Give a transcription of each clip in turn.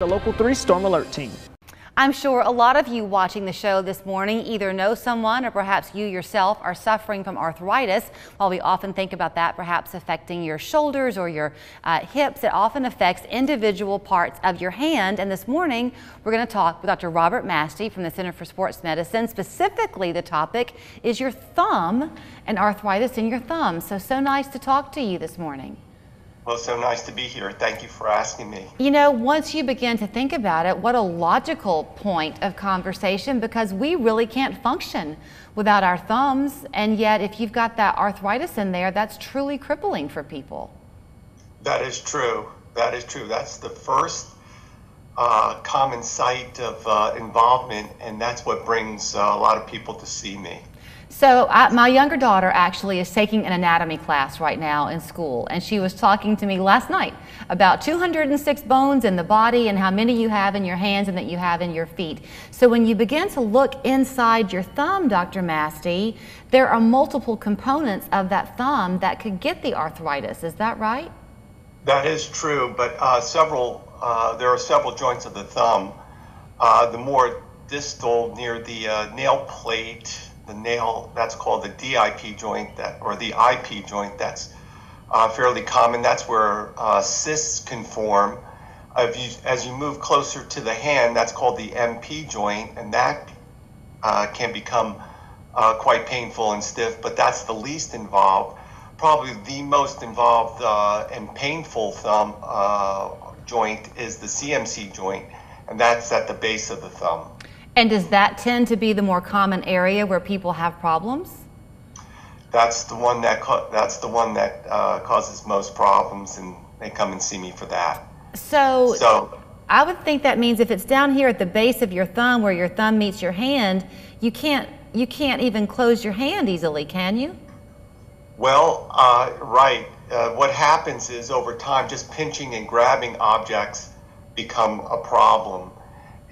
The Local 3 Storm Alert Team. I'm sure a lot of you watching the show this morning either know someone or perhaps you yourself are suffering from arthritis. While we often think about that perhaps affecting your shoulders or your uh, hips, it often affects individual parts of your hand. And this morning, we're going to talk with Dr. Robert Masty from the Center for Sports Medicine. Specifically, the topic is your thumb and arthritis in your thumb. So, so nice to talk to you this morning. Well, so nice to be here. Thank you for asking me. You know, once you begin to think about it, what a logical point of conversation because we really can't function without our thumbs. And yet, if you've got that arthritis in there, that's truly crippling for people. That is true. That is true. That's the first uh, common site of uh, involvement, and that's what brings uh, a lot of people to see me. So I, my younger daughter actually is taking an anatomy class right now in school, and she was talking to me last night about 206 bones in the body and how many you have in your hands and that you have in your feet. So when you begin to look inside your thumb, Dr. Masty, there are multiple components of that thumb that could get the arthritis. Is that right? That is true, but uh, several uh, there are several joints of the thumb. Uh, the more distal near the uh, nail plate the nail that's called the DIP joint that or the IP joint that's uh, fairly common. That's where uh, cysts can form. You, as you move closer to the hand, that's called the MP joint, and that uh, can become uh, quite painful and stiff. But that's the least involved. Probably the most involved uh, and painful thumb uh, joint is the CMC joint, and that's at the base of the thumb. And does that tend to be the more common area where people have problems? That's the one that that's the one that uh, causes most problems, and they come and see me for that. So, so I would think that means if it's down here at the base of your thumb, where your thumb meets your hand, you can't you can't even close your hand easily, can you? Well, uh, right. Uh, what happens is over time, just pinching and grabbing objects become a problem.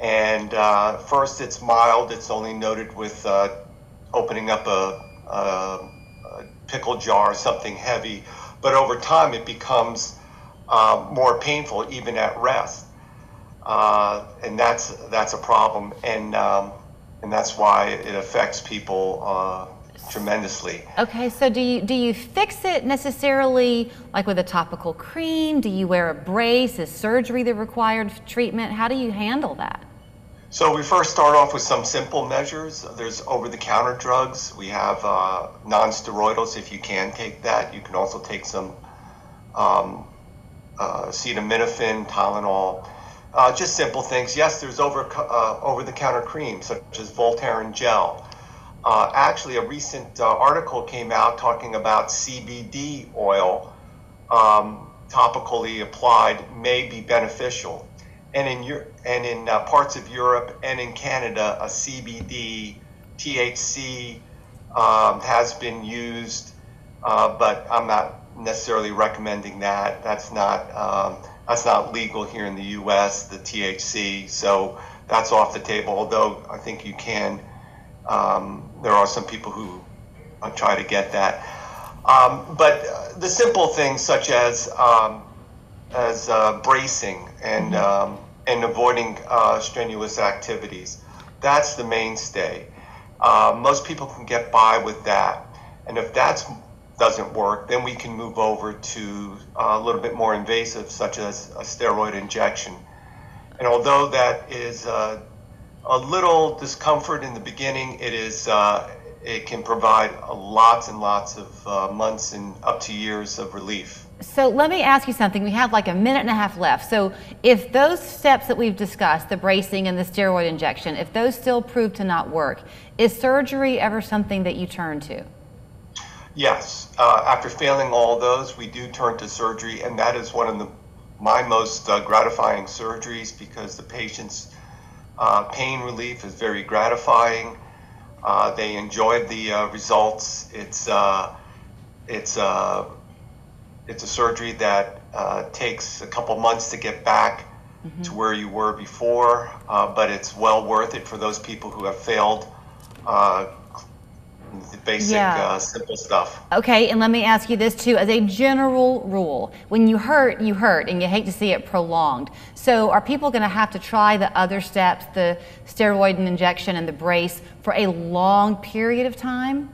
And uh, first, it's mild. It's only noted with uh, opening up a, a, a, pickle jar, or something heavy. But over time, it becomes uh, more painful, even at rest. Uh, and that's that's a problem, and um, and that's why it affects people uh, tremendously. Okay, so do you do you fix it necessarily like with a topical cream? Do you wear a brace? Is surgery the required treatment? How do you handle that? So we first start off with some simple measures. There's over-the-counter drugs. We have uh, non-steroidals if you can take that. You can also take some um, uh, acetaminophen, Tylenol. Uh, just simple things. Yes, there's over uh, over-the-counter creams such as Voltaren gel. Uh, actually, a recent uh, article came out talking about CBD oil um, topically applied may be beneficial and in and in uh, parts of Europe and in Canada, a CBD THC um, has been used, uh, but I'm not necessarily recommending that. That's not um, that's not legal here in the U.S. The THC, so that's off the table. Although I think you can. Um, there are some people who uh, try to get that. Um, but uh, the simple things such as um, as uh, bracing and mm-hmm. um, and avoiding uh, strenuous activities. That's the mainstay. Uh, most people can get by with that, and if that doesn't work, then we can move over to uh, a little bit more invasive, such as a steroid injection. And although that is uh, a little discomfort in the beginning, it is uh, it can provide lots and lots of uh, months and up to years of relief. So let me ask you something. We have like a minute and a half left. So if those steps that we've discussed, the bracing and the steroid injection, if those still prove to not work, is surgery ever something that you turn to? Yes. Uh, after failing all those, we do turn to surgery, and that is one of the, my most uh, gratifying surgeries because the patient's uh, pain relief is very gratifying. Uh, they enjoyed the uh, results. It's uh, it's it's a surgery that uh, takes a couple months to get back mm-hmm. to where you were before, uh, but it's well worth it for those people who have failed uh, the basic, Yeah. uh, simple stuff. Okay, and let me ask you this too. As a general rule, when you hurt, you hurt, and you hate to see it prolonged. So, are people going to have to try the other steps, the steroid and injection and the brace, for a long period of time?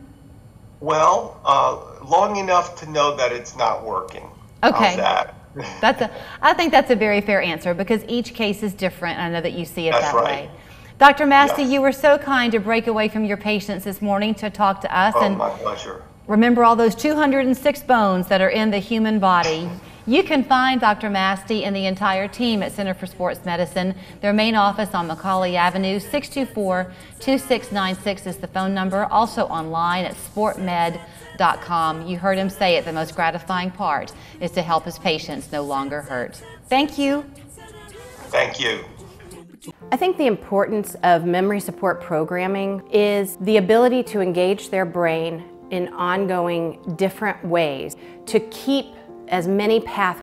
Well, uh, long enough to know that it's not working. Okay. That? That's a, I think that's a very fair answer because each case is different. I know that you see it That's that right. way. Dr. Massey, Yes. you were so kind to break away from your patients this morning to talk to us. oh, and my pleasure. Remember all those 206 bones that are in the human body. You can find Dr. Masty and the entire team at Center for Sports Medicine. Their main office on McCallie Avenue, 624-2696 is the phone number. Also online at sportmed.com. You heard him say it, the most gratifying part is to help his patients no longer hurt. Thank you. Thank you. I think the importance of memory support programming is the ability to engage their brain in ongoing different ways to keep as many pathways